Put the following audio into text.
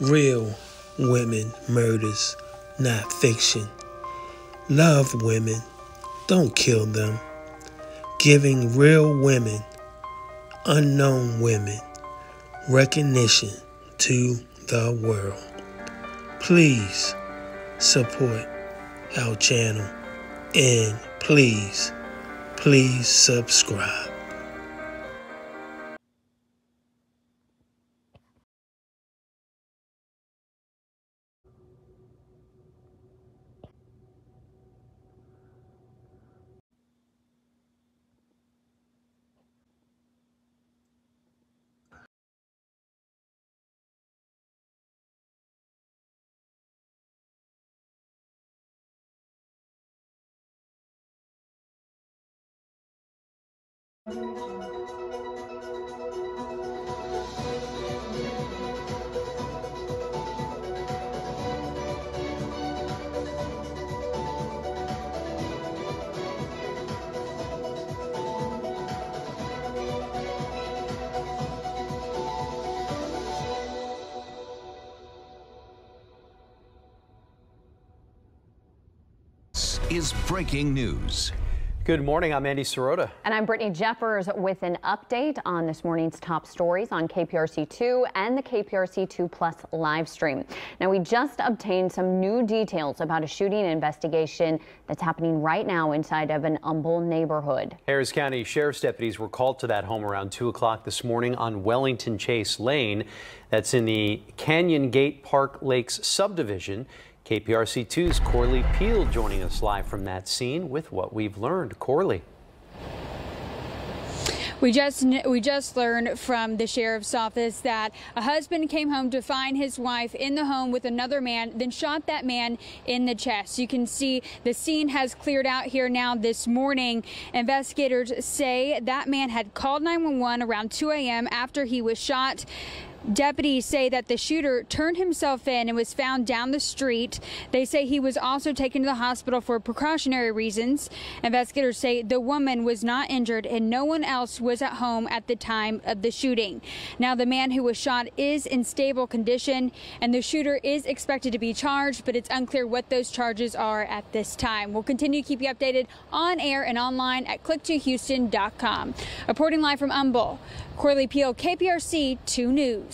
Real women murders, not fiction. Love women, don't kill them. Giving real women, unknown women, recognition to the world. Please support our channel and please, please subscribe. Is breaking news. Good morning. I'm Andy Sirota. And I'm Brittany Jeffers with an update on this morning's top stories on KPRC2 and the KPRC2 Plus live stream. Now, we just obtained some new details about a shooting investigation that's happening right now inside of an Humble neighborhood. Harris County Sheriff's deputies were called to that home around 2 o'clock this morning on Wellington Chase Lane. That's in the Canyon Gate Park Lakes subdivision. KPRC2's Corley Peel joining us live from that scene with what we've learned. Corley. We just we just learned from the sheriff's office that a husband came home to find his wife in the home with another man, then shot that man in the chest. You can see the scene has cleared out here now this morning. Investigators say that man had called 911 around 2 a.m. after he was shot. Deputies say that the shooter turned himself in and was found down the street. They say he was also taken to the hospital for precautionary reasons. Investigators say the woman was not injured and no one else was at home at the time of the shooting. Now, the man who was shot is in stable condition and the shooter is expected to be charged, but it's unclear what those charges are at this time. We'll continue to keep you updated on air and online at click2houston.com. Reporting live from Humble, Corley Peel, KPRC 2 News.